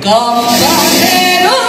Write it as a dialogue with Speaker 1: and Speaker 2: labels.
Speaker 1: Compañero.